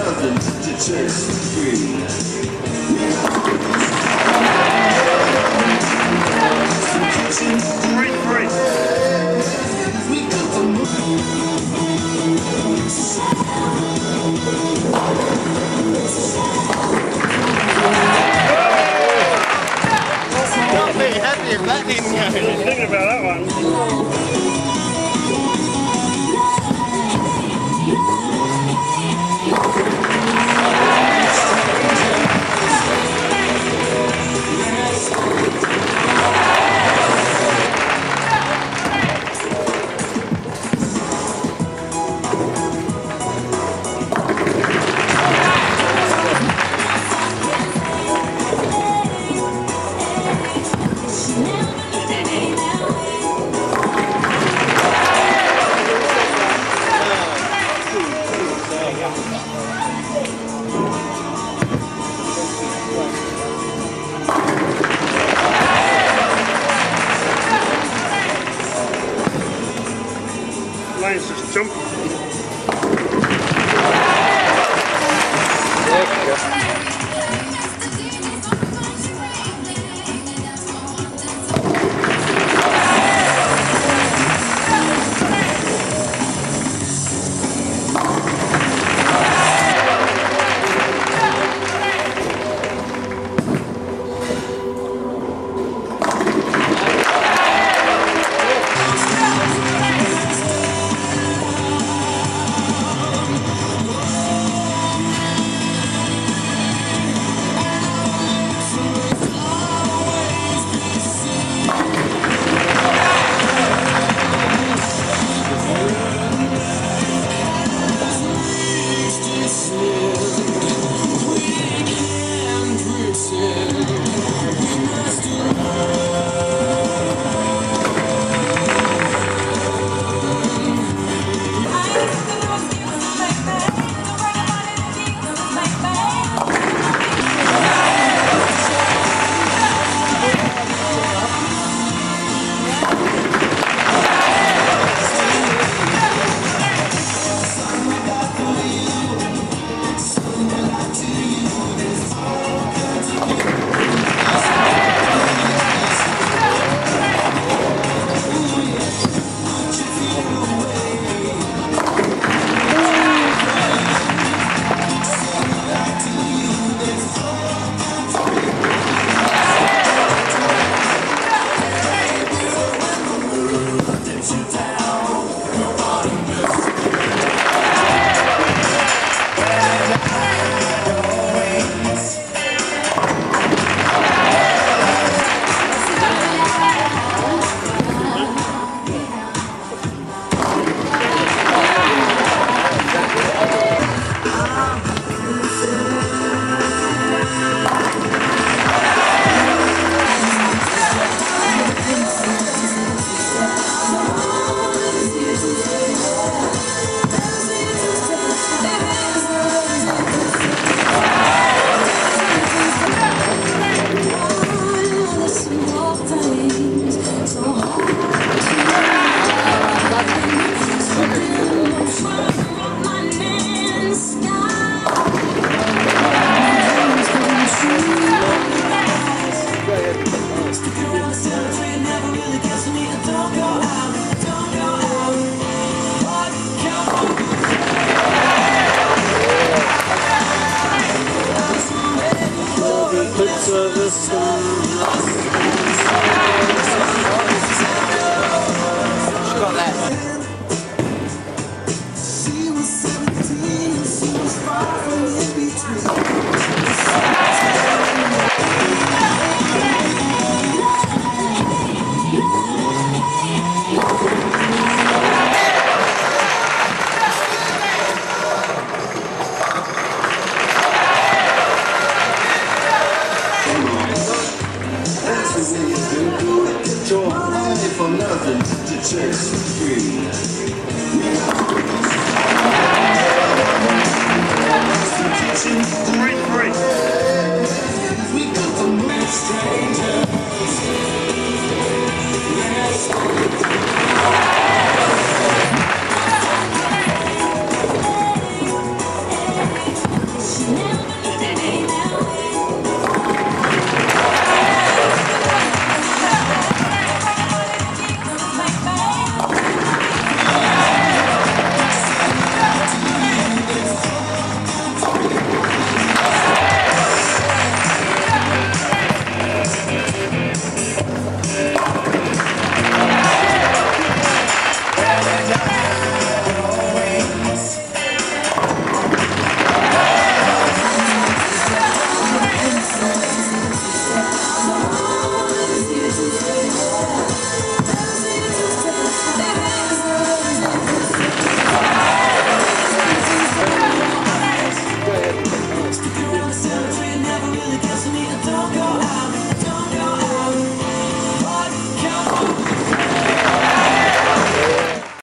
Three, three. Not very happy if that didn't go. Thinking about that one. Lip service and